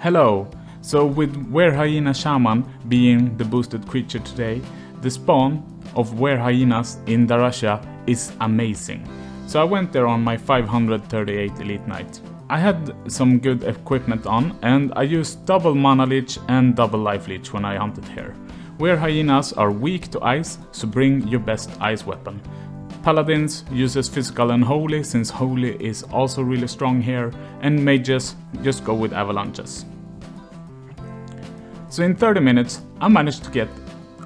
Hello! So with Werehyaena Shaman being the boosted creature today, the spawn of Werehyaenas in Darashia is amazing. So I went there on my 538 Elite Knight. I had some good equipment on and I used double mana leech and double life leech when I hunted here. Werehyaenas are weak to ice, so bring your best ice weapon. Paladins uses physical and holy since holy is also really strong here and mages just go with avalanches. So in 30 minutes I managed to get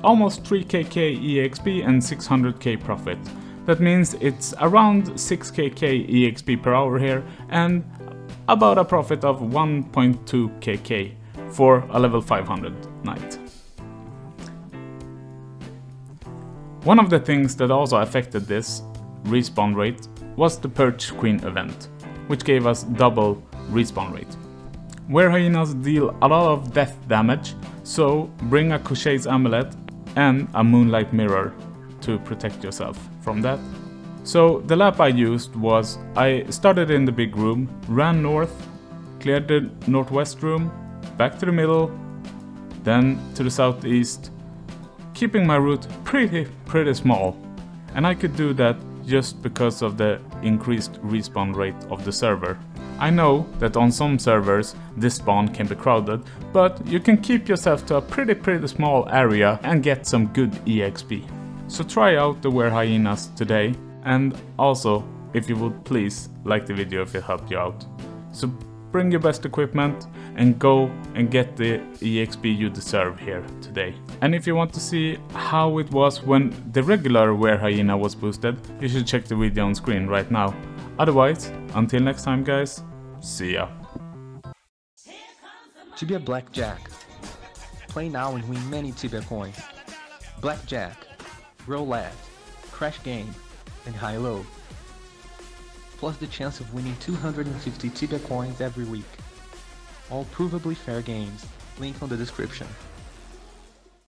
almost 3kk EXP and 600k profit. That means it's around 6kk EXP per hour here and about a profit of 1.2kk for a level 500 knight. One of the things that also affected this respawn rate was the Percht Queen event, which gave us double respawn rate. Werehyaenas deal a lot of death damage, so bring a Koshei's amulet and a moonlight mirror to protect yourself from that. So the lap I used was I started in the big room, ran north, cleared the northwest room, back to the middle, then to the southeast, keeping my route pretty, pretty small. And I could do that just because of the increased respawn rate of the server. I know that on some servers this spawn can be crowded, but you can keep yourself to a pretty pretty small area and get some good EXP. So try out the Werehyaenas today and also if you would please like the video if it helped you out. So bring your best equipment and go and get the EXP you deserve here today. And if you want to see how it was when the regular Werehyaena was boosted, you should check the video on screen right now. Otherwise, until next time guys, see ya. Tibia Blackjack. Play now and win many Tibia coins. Blackjack, Roulette, Crash Game, and High-Low. Plus the chance of winning 250 Tibia coins every week. All provably fair games. Link on the description.